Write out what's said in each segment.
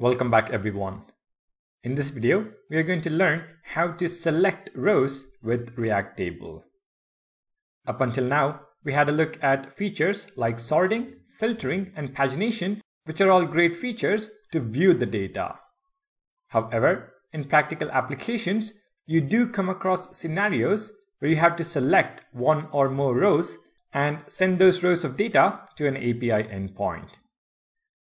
Welcome back everyone. In this video, we are going to learn how to select rows with React Table. Up until now, we had a look at features like sorting, filtering, and pagination, which are all great features to view the data. However, in practical applications, you do come across scenarios where you have to select one or more rows and send those rows of data to an API endpoint.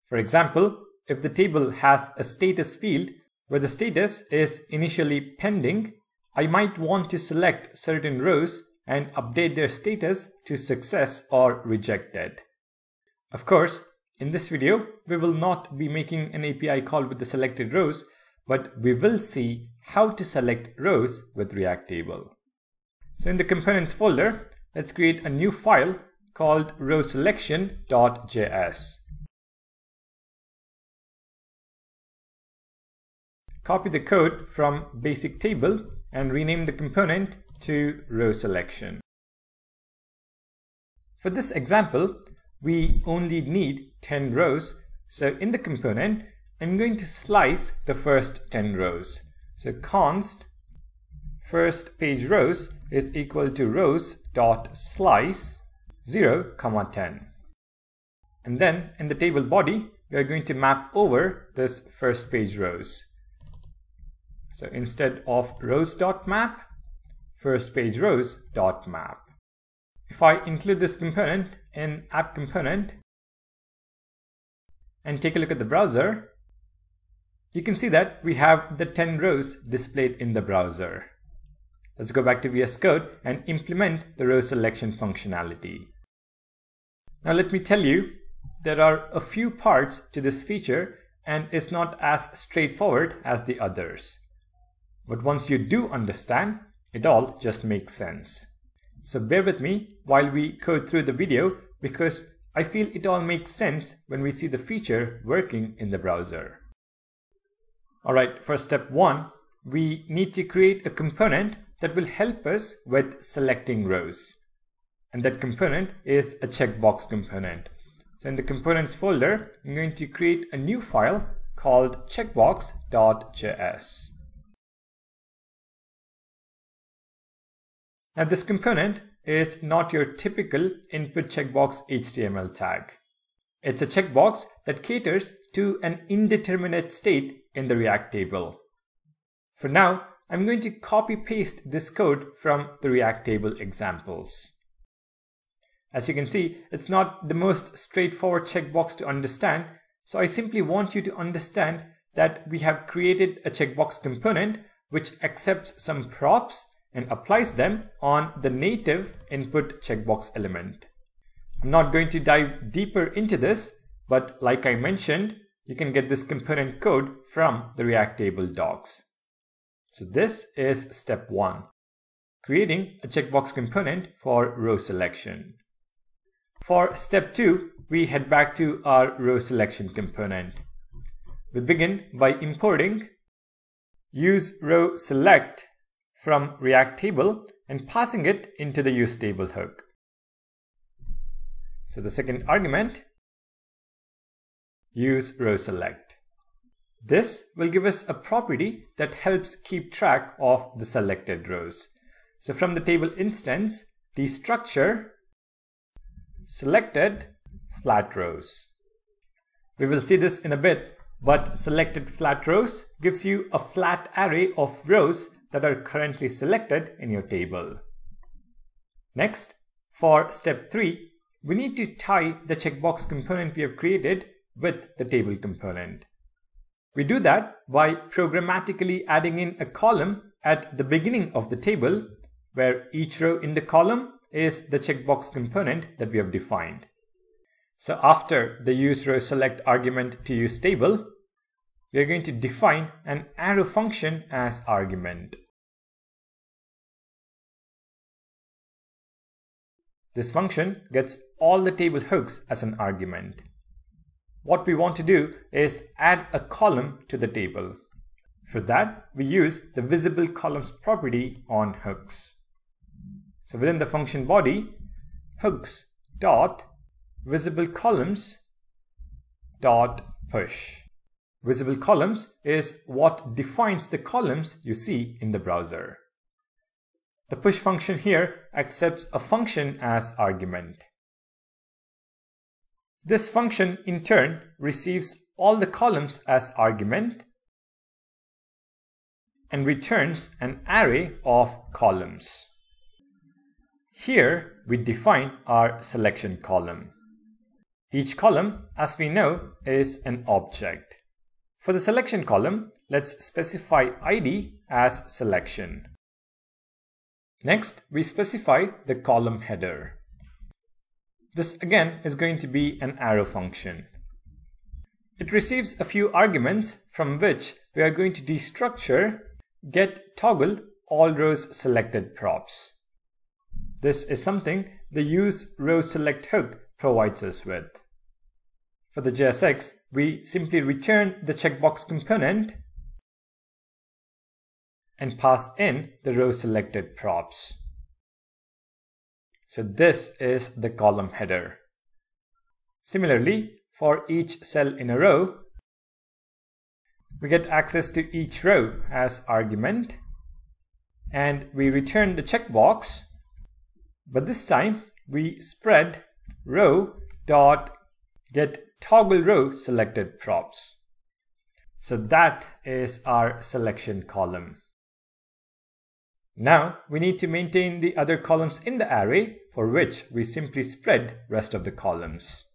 For example, if the table has a status field where the status is initially pending, I might want to select certain rows and update their status to success or rejected. Of course, in this video, we will not be making an API call with the selected rows, but we will see how to select rows with React Table. So in the components folder, let's create a new file called rowselection.js. Copy the code from basic table and rename the component to row selection. For this example, we only need 10 rows. So in the component, I'm going to slice the first 10 rows. So const first page rows is equal to rows dot slice 0 comma 10. And then in the table body, we are going to map over this first page rows. So instead of rows.map, first page rows.map. If I include this component in app component and take a look at the browser, you can see that we have the 10 rows displayed in the browser. Let's go back to VS Code and implement the row selection functionality. Now let me tell you, there are a few parts to this feature and it's not as straightforward as the others. But once you do understand, it all just makes sense. So bear with me while we code through the video because I feel it all makes sense when we see the feature working in the browser. Alright, for step one, we need to create a component that will help us with selecting rows. And that component is a checkbox component. So in the components folder, I'm going to create a new file called checkbox.js. Now this component is not your typical input checkbox HTML tag. It's a checkbox that caters to an indeterminate state in the React table. For now, I'm going to copy paste this code from the React table examples. As you can see, it's not the most straightforward checkbox to understand, so I simply want you to understand that we have created a checkbox component which accepts some props and applies them on the native input checkbox element. I'm not going to dive deeper into this, but like I mentioned, you can get this component code from the React table docs. So this is step one, creating a checkbox component for row selection. For step two, we head back to our row selection component. We begin by importing use row select from React table and passing it into the use table hook. So the second argument, use row select. This will give us a property that helps keep track of the selected rows. So from the table instance, destructure selected flat rows. We will see this in a bit, but selected flat rows gives you a flat array of rows that are currently selected in your table. Next, for step 3, we need to tie the checkbox component we have created with the table component. We do that by programmatically adding in a column at the beginning of the table where each row in the column is the checkbox component that we have defined. So after the use row select argument to use table, we are going to define an arrow function as argument. This function gets all the table hooks as an argument. What we want to do is add a column to the table. For that, we use the visible columns property on hooks. So within the function body, hooks dot visible columns dot push. Visible columns is what defines the columns you see in the browser. The push function here accepts a function as argument. This function in turn receives all the columns as argument and returns an array of columns. Here we define our selection column. Each column, as we know, is an object. For the selection column, let's specify ID as selection. Next, we specify the column header. This again is going to be an arrow function. It receives a few arguments from which we are going to destructure get toggle all rows selected props. This is something the use row select hook provides us with. For the JSX, we simply return the checkbox component and pass in the row selected props. So this is the column header. Similarly, for each cell in a row, we get access to each row as argument and we return the checkbox but this time we spread row dot get toggle row selected props so that is our selection column now we need to maintain the other columns in the array for which we simply spread rest of the columns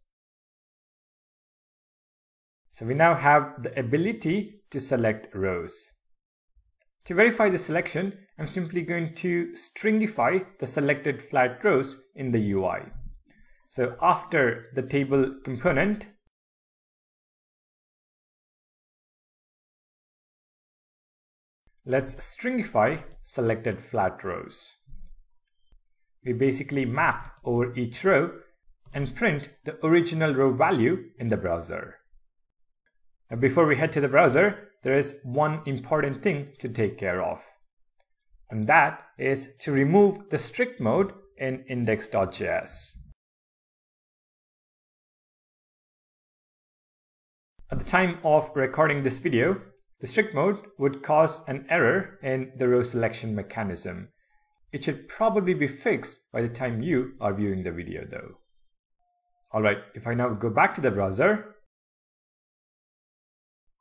so we now have the ability to select rows. To verify the selection, I'm simply going to stringify the selected flat rows in the UI. So after the table component, let's stringify selected flat rows. We basically map over each row and print the original row value in the browser. Now before we head to the browser, there is one important thing to take care of. And that is to remove the strict mode in index.js. At the time of recording this video, the strict mode would cause an error in the row selection mechanism. It should probably be fixed by the time you are viewing the video though. Alright, if I now go back to the browser,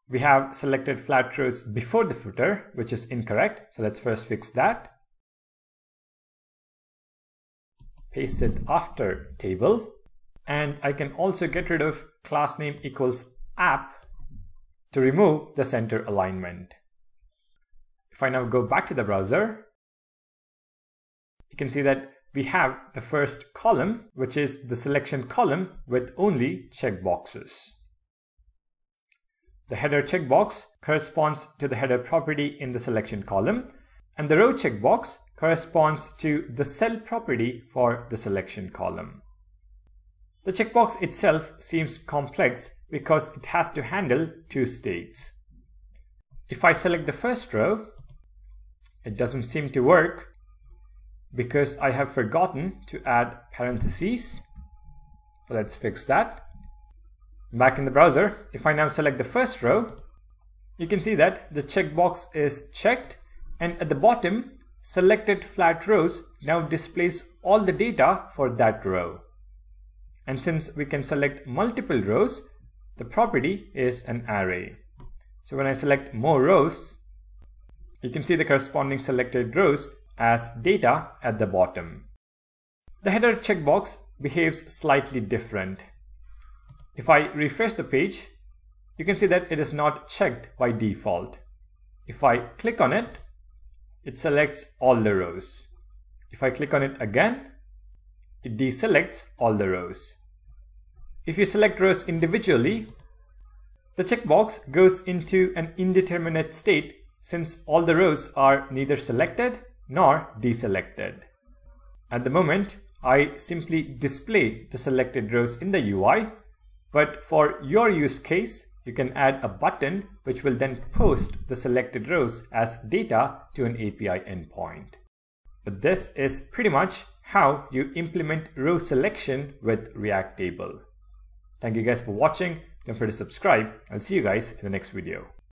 we have selected flat rows before the footer, which is incorrect. So let's first fix that. Paste it after table. And I can also get rid of class name equals app to remove the center alignment. If I now go back to the browser, you can see that we have the first column, which is the selection column with only checkboxes. The header checkbox corresponds to the header property in the selection column, and the row checkbox corresponds to the cell property for the selection column. The checkbox itself seems complex because it has to handle two states. If I select the first row, it doesn't seem to work because I have forgotten to add parentheses. Let's fix that. Back in the browser, if I now select the first row, you can see that the checkbox is checked and at the bottom, selected flat rows now displays all the data for that row. And since we can select multiple rows, the property is an array. So when I select more rows, you can see the corresponding selected rows as data at the bottom. The header checkbox behaves slightly different. If I refresh the page, you can see that it is not checked by default. If I click on it, it selects all the rows. If I click on it again, it deselects all the rows. If you select rows individually, the checkbox goes into an indeterminate state since all the rows are neither selected nor deselected. At the moment, I simply display the selected rows in the UI but for your use case, you can add a button which will then post the selected rows as data to an API endpoint. But this is pretty much how you implement row selection with React Table. Thank you guys for watching. Don't forget to subscribe. I'll see you guys in the next video.